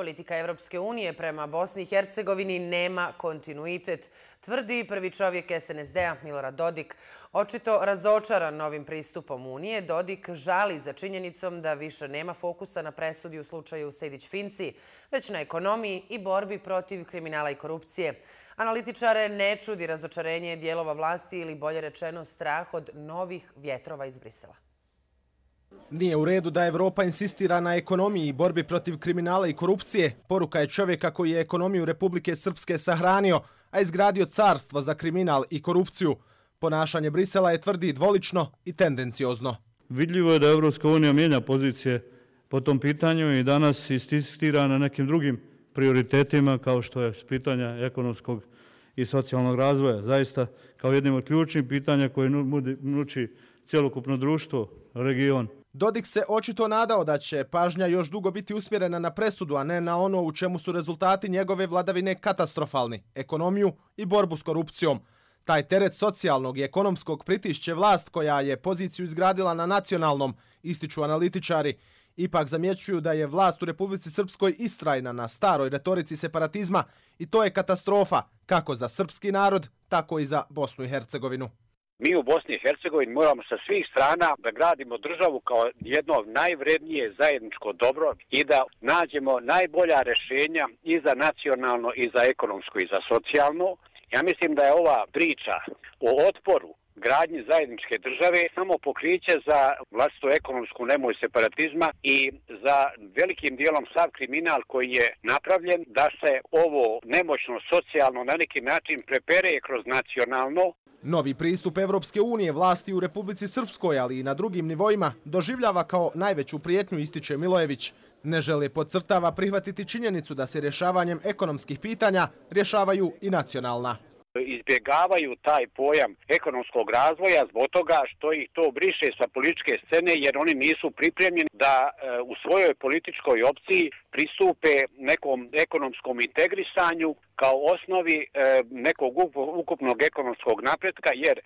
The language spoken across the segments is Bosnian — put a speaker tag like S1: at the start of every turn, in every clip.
S1: Politika Evropske unije prema Bosni i Hercegovini nema kontinuitet, tvrdi prvi čovjek SNSD-a Milorad Dodik. Očito razočaran novim pristupom Unije, Dodik žali za činjenicom da više nema fokusa na presudi u slučaju Sejdić-Finci, već na ekonomiji i borbi protiv kriminala i korupcije. Analitičare ne čudi razočarenje dijelova vlasti ili bolje rečeno strah od novih vjetrova iz Brisela.
S2: Nije u redu da Evropa insistira na ekonomiji i borbi protiv kriminala i korupcije. Poruka je čovjeka koji je ekonomiju Republike Srpske sahranio, a izgradio carstvo za kriminal i korupciju. Ponašanje Brisela je tvrdi dvolično i tendenciozno.
S3: Vidljivo je da Evropska unija mijenja pozicije po tom pitanju i danas insistira na nekim drugim prioritetima kao što je pitanja ekonomskog i socijalnog razvoja. Zaista kao jednim od ključnih pitanja koje nuči cjelokupno društvo, region,
S2: Dodik se očito nadao da će pažnja još dugo biti usmjerena na presudu, a ne na ono u čemu su rezultati njegove vladavine katastrofalni, ekonomiju i borbu s korupcijom. Taj teret socijalnog i ekonomskog pritišće vlast koja je poziciju izgradila na nacionalnom, ističu analitičari, ipak zamjećuju da je vlast u Republici Srpskoj istrajna na staroj retorici separatizma i to je katastrofa kako za srpski narod, tako i za Bosnu i Hercegovinu.
S4: Mi u Bosni i Hercegovini moramo sa svih strana da gradimo državu kao jedno najvrednije zajedničko dobro i da nađemo najbolja rešenja i za nacionalno i za ekonomsko i za socijalno. Ja mislim da je ova priča o otporu gradnji zajedničke države samo pokriće za vlastitu ekonomsku nemoj separatizma i za velikim dijelom sav kriminal koji je napravljen da se ovo nemoćno socijalno na neki način prepere kroz nacionalno
S2: Novi pristup Evropske unije vlasti u Republici Srpskoj, ali i na drugim nivoima, doživljava kao najveću prijetnju, ističe Milojević. Ne žele podcrtava prihvatiti činjenicu da se rješavanjem ekonomskih pitanja rješavaju i nacionalna
S4: izbjegavaju taj pojam ekonomskog razvoja zbog toga što ih to briše sa političke scene jer oni nisu pripremljeni da e, u svojoj političkoj opciji pristupe nekom ekonomskom integrisanju kao osnovi e, nekog ukupnog ekonomskog napretka jer e,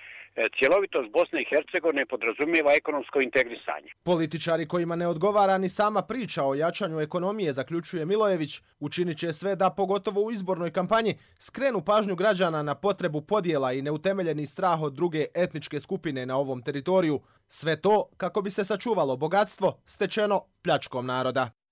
S4: cjelovitost Bosne i Hercegovine podrazumijeva ekonomsko integrisanje.
S2: Političari kojima ne odgovara ni sama priča o jačanju ekonomije, zaključuje Milojević, učinit će sve da pogotovo u izbornoj kampanji skrenu pažnju građana na potrebu podjela i neutemeljeni strah od druge etničke skupine na ovom teritoriju. Sve to kako bi se sačuvalo bogatstvo stečeno pljačkom naroda.